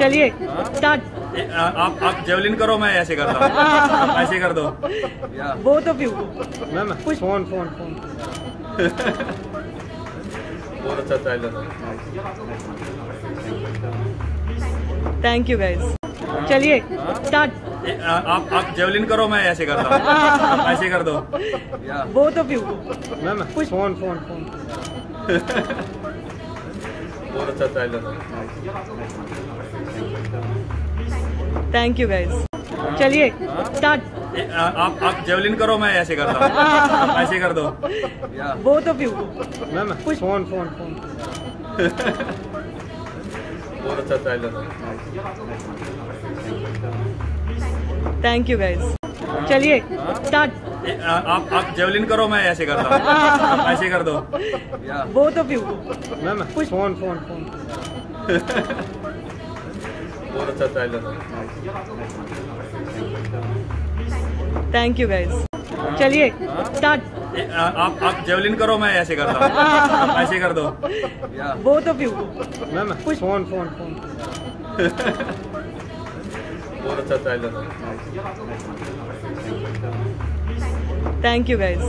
चलिए स्टार्ट आप आप जेवलिन करो मैं ऐसे करता हूँ। ऐसे कर दो। Both of you ma'am phone phone phone बहुत अच्छा स्टाइल है। थैंक यू गाइस चलिए स्टार्ट आप आप जेवलिन करो मैं ऐसे करता हूँ। ऐसे कर दो। Both of you ma'am phone phone phone बहुत अच्छा स्टाइल है थैंक यू गाइस चलिए स्टार्ट आप आप जेवलिन करो मैं ऐसे करता हूँ। ऐसे कर दो। Both of you ma'am phone phone phone बहुत अच्छा स्टाइल है थैंक यू गाइस चलिए स्टार्ट आ- आप आप जेवलिन करो मैं ऐसे करता हूँ। ऐसे कर दो। Both of you ma'am phone phone phone. बहुत अच्छा स्टाइल है। थैंक यू गाइस चलिए स्टार्ट आप आप जेवलिन करो मैं ऐसे करता हूँ। ऐसे कर दो। Both of you ma'am phone phone phone. बहुत अच्छा स्टाइल है। Thank you guys